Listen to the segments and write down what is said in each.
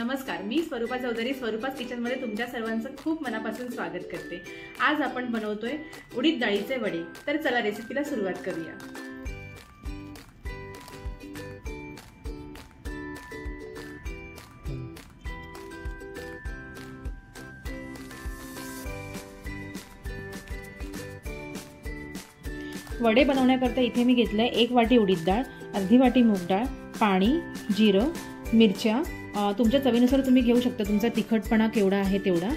नमस्कार मी स्वरूपा चौधरी स्वरूपाच किचनमध्ये तुमच्या सर्वांचं खूप मनापासून स्वागत करते. आज आपण बनवतोय उडीद डाळीचे वडे. तर चला रेसिपीला सुरुवात करूया. वडे बनवण्याकरता इथे मी घेतलं आहे एक वाटी उडीद डाळ अर्धी वाटी मूग डाळ पाणी जिरं मिरच्या. तुमच्या चवीनुसार तुम्ही घेऊ शकता. तुमचा तिखटपणा केवढा आहे तेवढा.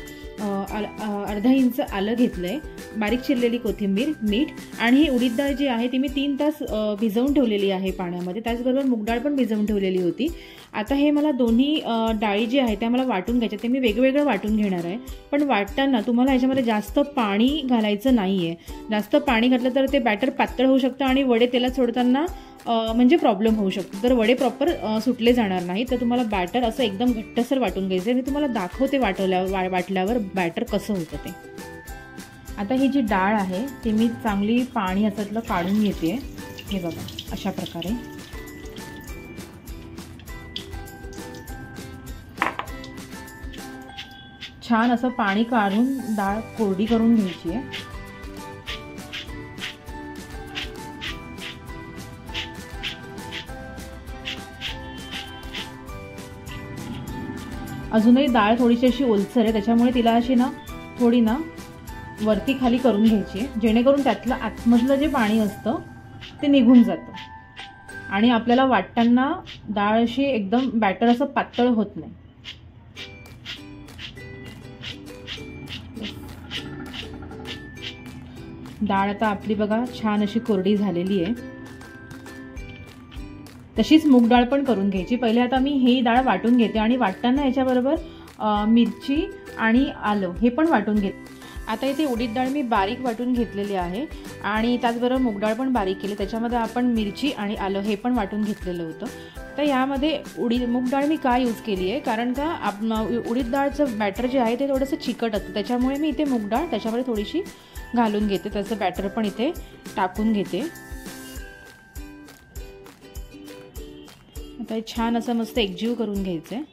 अर्धा इंच आलं घेतलं आहे बारीक चिरलेली कोथिंबीर मीठ आणि ही उडीद डाळ जी आहे ती मी तीन तास भिजवून ठेवलेली आहे पाण्यामध्ये. त्याचबरोबर मुगडाळ पण भिजवून ठेवलेली होती. आता हे मला दोन्ही डाळी जी आहे त्या मला वाटून घ्यायच्या ते मी वेगवेगळं वाटून घेणार आहे. पण वाटताना तुम्हाला ह्याच्यामध्ये जास्त पाणी घालायचं नाही आहे जास्त पाणी घातलं तर ते बॅटर पातळ होऊ शकतं आणि वडे तेलात सोडताना म्हणजे प्रॉब्लेम होऊ शकतो. तर वडे प्रॉपर सुटले जाणार नाही तर तुम्हाला बॅटर असं एकदम घट्टसर वाटून घ्यायचं आहे मी तुम्हाला दाखवते वाटवल्या वाटल्यावर बॅटर कसं होतं ते. आता ही जी डाळ आहे ती मी चांगली पाणी असतलं काढून घेते. हे बघा अशा प्रकारे. छान असं पाणी काढून डाळ कोरडी करून घ्यायची आहे. अजूनही डाळ थोडीशी अशी ओलसर आहे त्याच्यामुळे तिला अशी ना थोडी ना वरती खाली करून घ्यायची जेणेकरून त्यातलं आतमधलं जे पाणी असतं ते निघून जातं. आणि आपल्याला वाटताना डाळ अशी एकदम बॅटर असं पातळ होत नाही. डाळ आता आपली बघा छान अशी कोरडी झालेली आहे. तशीच मूग डाळ पण करून घ्यायची. पहिले आता मी ही डाळ वाटून घेते आणि वाटताना याच्याबरोबर मिरची आणि आलं हे पण वाटून घेते. आता इथे उडीद डाळ मी बारीक वाटून घेतलेली आहे आणि त्याचबरोबर मूग डाळ पण बारीक केली. त्याच्यामध्ये आपण मिरची आणि आलं हे पण वाटून घेतलेलं होतं. तर यामध्ये उडीद मूग डाळ मी का यूज केली आहे? कारण का आप उडीद डाळचं बॅटर जे आहे ते थोडंसं चिकट असतं. त्याच्यामुळे मी इथे मूग डाळ त्याच्यामध्ये थोडीशी घालून घेते. त्याचं बॅटर पण इथे टाकून घेते. तर छान असं मस्त एकजीव करून घ्यायचं आहे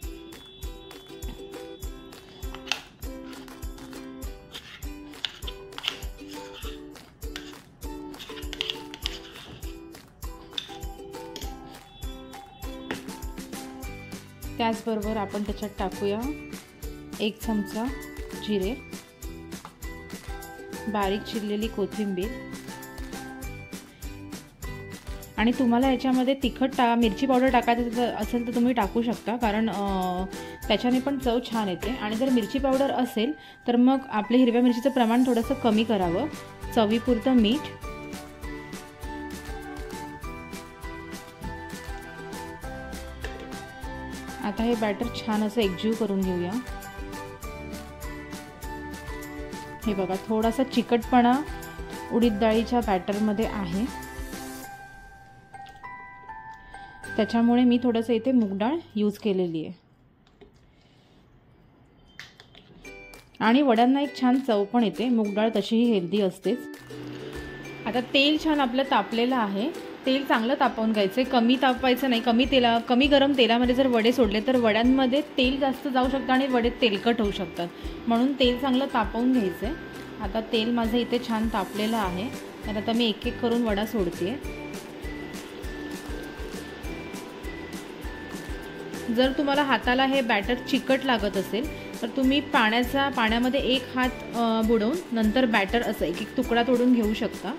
त्याचबरोबर आपण त्याच्यात टाकूया एक चमचा जिरे बारीक चिरलेली कोथिंबीर आणि तुम्हाला याच्यामध्ये तिखट टा मिरची पावडर टाकायचं असेल तर तुम्ही टाकू शकता. कारण त्याच्याने पण चव छान येते. आणि जर मिरची पावडर असेल तर मग आपल्या हिरव्या मिरचीचं प्रमाण थोडंसं कमी करावं. चवीपुरतं मीठ. आता हे बॅटर छान असं एकजीव करून घेऊया. हे बघा थोडासा चिकटपणा उडीद डाळीच्या बॅटरमध्ये आहे. त्याच्यामुळे मी थोडंसं इथे मूगडाळ यूज केलेली आहे. आणि वड्यांना एक छान चव पण येते. मूगडाळ तशीही हेल्दी असतेच. आता तेल छान आपलं तापलेलं आहे. तेल चांगलं तापवून घ्यायचं आहे कमी तापवायचं नाही. कमी तेला कमी गरम तेलामध्ये जर वडे सोडले तर वड्यांमध्ये तेल जास्त जाऊ शकतं आणि वडे तेलकट होऊ शकतात. म्हणून तेल चांगलं तापवून घ्यायचं आहे आता तेल माझं इथे छान तापलेलं आहे. तर आता मी एक एक करून वडा सोडते जर तुम्हाला हाताला हे बॅटर चिकट लागत असेल तर तुम्ही पाण्याचा पाण्यामध्ये एक हात बुडवून नंतर बॅटर असं एक एक तुकडा तोडून घेऊ शकता.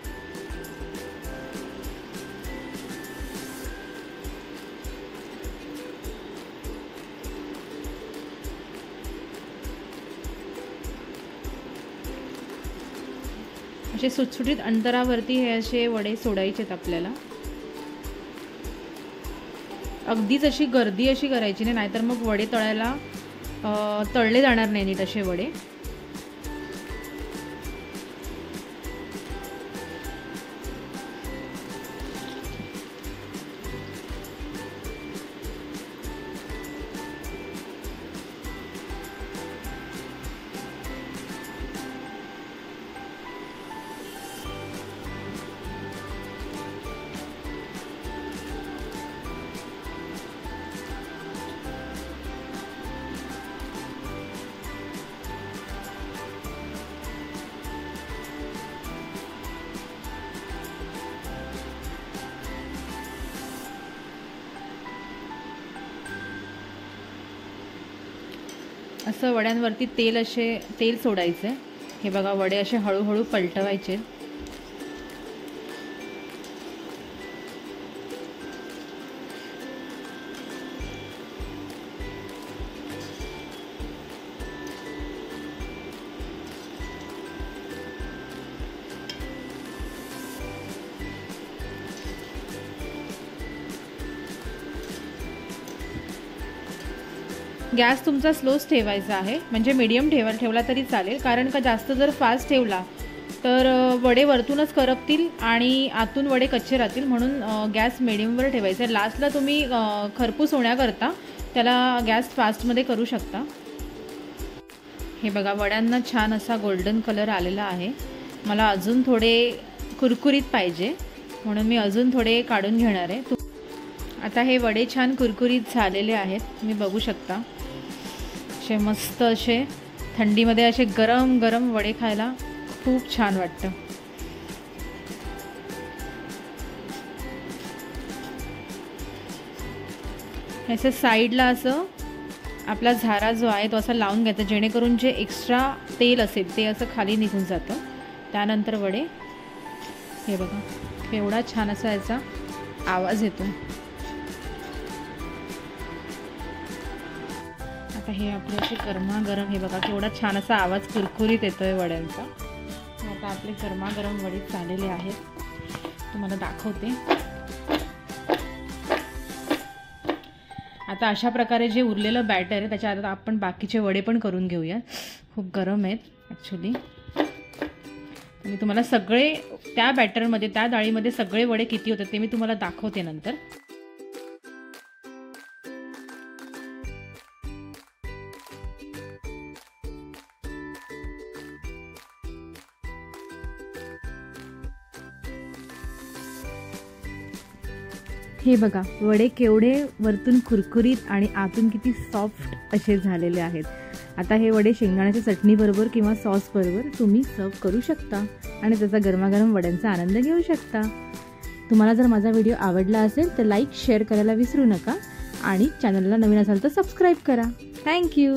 असे सुटसुटीत अंतरावरती हे असे वडे सोडायचेत आपल्याला. अगदीच अशी गर्दी अशी करायची नाही नाहीतर मग वडे तळायला तळले जाणार नाही नीट असे वडे. असं वड्यांवरती तेल असे तेल सोडायचं. आहे हे बघा वडे असे हळूहळू पलटवायचे. गॅस तुमचा स्लोच ठेवायचा आहे. म्हणजे मीडियम ठेवा ठेवला तरी चालेल. कारण का जास्त जर फास्ट ठेवला तर वडे वरतूनच करपतील आणि आतून वडे कच्चे राहतील. म्हणून गॅस मिडियमवर ठेवायचा आहे. लास्टला तुम्ही खरपूस होण्याकरता त्याला गॅस फास्टमध्ये करू शकता. हे बघा वड्यांना छान असा गोल्डन कलर आलेला आहे. मला अजून थोडे कुरकुरीत पाहिजे. म्हणून मी अजून थोडे काढून घेणार आहे. आता हे वडे छान कुरकुरीत झालेले आहेत. तुम्ही बघू शकता. असे मस्त असे थंडीमध्ये असे गरम गरम वडे खायला खूप छान वाटतं. असं साईडला असं आपला झारा जो आहे तो असा लावून घ्यायचा जेणेकरून जे एक्स्ट्रा तेल असेल ते असं खाली निघून जातं. त्यानंतर वडे. हे बघा एवढा छान असा याचा आवाज येतो आता हे आपले असे गरमागरम हे बघा केवढा छान असा आवाज कुरकुरीत येतो आहे वड्यांचा आता आपले गरमागरम वडे चाललेले आहेत. तुम्हाला दाखवते. आता अशा प्रकारे जे उरलेलं बॅटर आहे त्याच्या आता आपण बाकीचे वडे पण करून घेऊया. खूप गरम आहेत ॲक्च्युली मी तुम्हाला सगळे त्या बॅटरमध्ये त्या डाळीमध्ये सगळे वडे किती होते ते मी तुम्हाला दाखवते नंतर. हे बघा वडे केवढे वरतून कुरकुरीत आणि आतून किती सॉफ्ट असे झालेले आहेत. आता हे वडे शेंगदाण्याच्या चटणीबरोबर किंवा सॉसबरोबर तुम्ही सर्व करू शकता आणि त्याचा गरमागरम वड्यांचा आनंद घेऊ शकता. तुम्हाला जर माझा व्हिडिओ आवडला असेल तर लाईक शेअर करायला विसरू नका आणि चॅनलला नवीन असाल तर सबस्क्राईब करा. थँक्यू